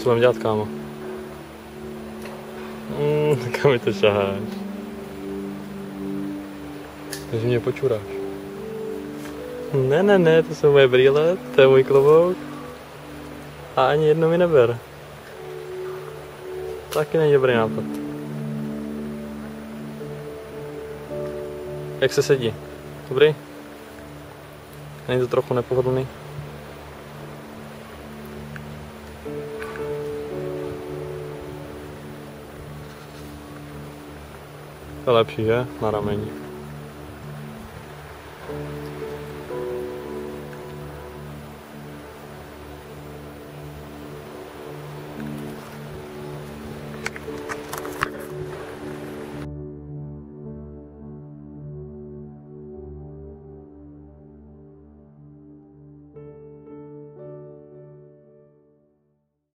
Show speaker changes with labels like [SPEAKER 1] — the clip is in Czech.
[SPEAKER 1] Co mám dělat, kámo? Mm, kam mi to šaháš? Takže mě počuráš. Ne, ne, ne, to jsou moje brýle, to je můj klobouk. A ani jedno mi neber. Taky není dobrý nápad. Jak se sedí? Dobrý? Není to trochu nepohodlný? To je lepší, že? Na rameni.